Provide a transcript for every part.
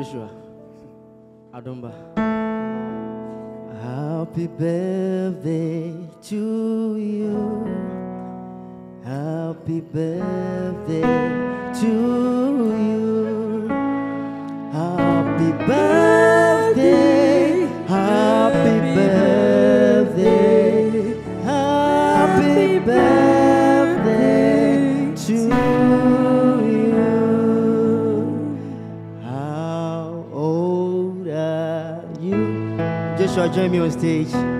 Joshua. Adomba. Happy birthday to you. Happy birthday to you. Joshua, join me on stage.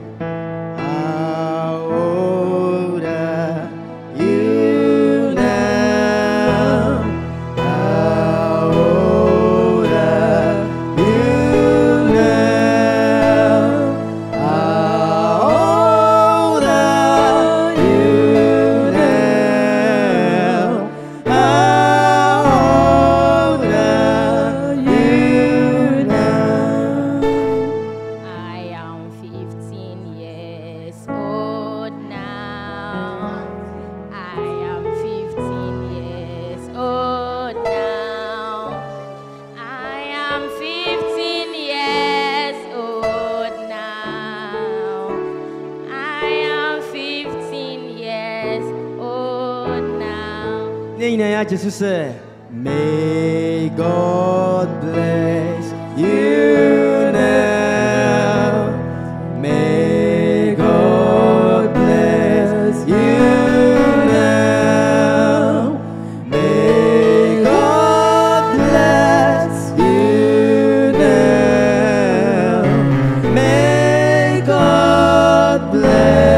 yɛagye so sɛ May God bless you now. May God bless you now. May God bless you now. May God bless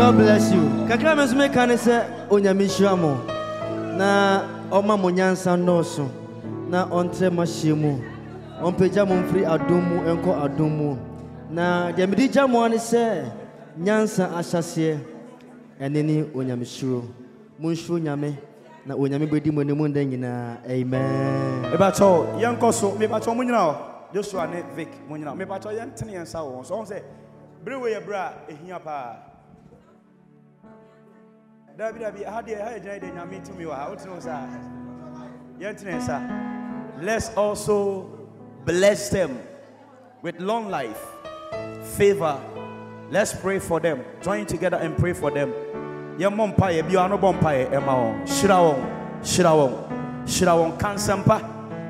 God bless you. Kakra me nso meka ne sɛ onyame nhyira mo na ɔma mo nyansa nnɔɔso na ɔntrɛ mo ahyia mu ɔmpagya mo mfiri adom mu ɛnkɔ adom mu na deɛ mede gya mo a ne sɛ nyansa ahyɛseɛ ɛne ne onyamesuro monhyuro nyame. Na onyame bɛdi mo anim nda nyinaa amen. Mebakyɛw yɛnkɔ so mebakyɛw mo nyina hɔ joshua ne vic mo nyina mebakyɛw yɛntene yɛn nsa wɔ wɔn so ɔhu sɛ bere wei yɛ berɛ a ɛhia paa let's also bless them with long life favor. Let's pray for them. Join together and pray for them. Yɛmmɔ mpaeɛ biara no bɔ mpaeɛ ɛma wɔn hyira wɔn hyira wɔn hyira wɔn ka nsɛmpa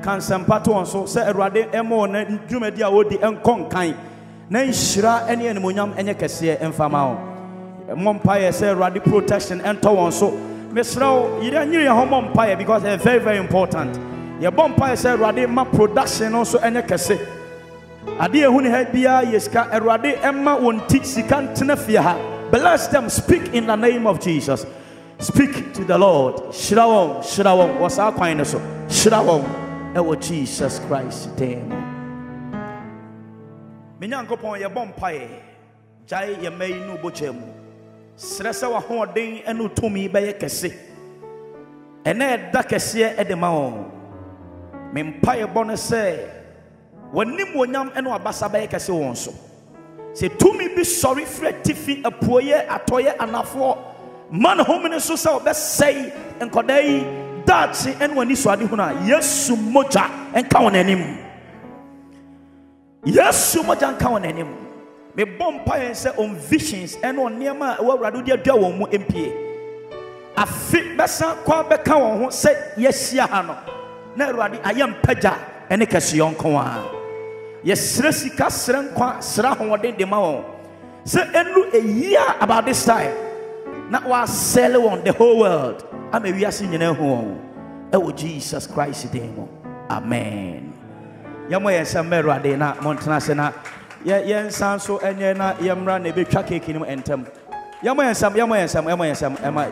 ka nsɛmpa to wɔn so sɛ awurade ɛma wɔn dwumadi a wɔdi ɛnkɔ nkan na nhyira ne animonyam ɛnyɛ kɛseɛ ɛmfa ma mmɔ mpaeɛ sɛ awurade protection ɛntɔ wɔn so wo yɛde anyere yɛn ho mmɔ mpaeɛ because ɛyɛ very very important. Yɛbɔ mpaeɛ sɛ awurade ma production no nso ɛnyɛ kɛse adeɛ ɛhu ne ha biara sika awurade ɛma wɔn ti sika bless them. Speak in the name of jesus. Speak to the lord. Hyira wɔn hyira wɔn wɔ saa kwan so wɔn ɛwɔ eh, oh, jesus christ dan mu me nyankopɔn yɛbɔ mpaeɛ gyae yɛ mma yi serɛ sɛ w'ahoɔden ne tumi bɛyɛ kɛse. Ɛnɛ ɛda kɛseɛ ɛde ma wɔn. Me mpaeɛ bɔ no sɛ w'anim wɔnyam ne w'abasa bɛyɛ kɛse wɔ wɔn so. Sɛ tumi bi sɔre firi atifi apuoyɛ atɔyɛ anafoɔ ma ne home no so sɛ wɔbɛsɛe nkɔdaa yi daakye ɛne w'ani so ade hunu a yesu mogya nka wɔn anim. Yesu mogya nka wɔn anim mebɔ mpaeɛ sɛ on visions ɛne on nneɛma a ɛwɔ awurade wode adua wɔn mu mpie. Afe bɛsan kɔ bɛka wɔn ho sɛ yɛahyia ha no na awurade ayɛ mpagya ɛne kɛseyɔ nko a yɛsrɛ sika srɛ nkwa srɛ ahoɔden de ma wɔn. Sɛ ɛnu a year about this time na wasɛle wɔn the whole world ama wiase nyinaa hu wɔn. Ɛwɔ jesus christ din mu. Amen. Yɛmmɔ yɛn nsɛm mma awurade na montena ase na yɛ- yɛnsan so ɛnyɛ na yɛmmra na ɛbɛtwa keeki no mu ɛntɛm yɛmmɔ yɛn nsɛm yɛmmɔ yɛn nsɛm yɛmmɔ yɛn nsɛm ɛma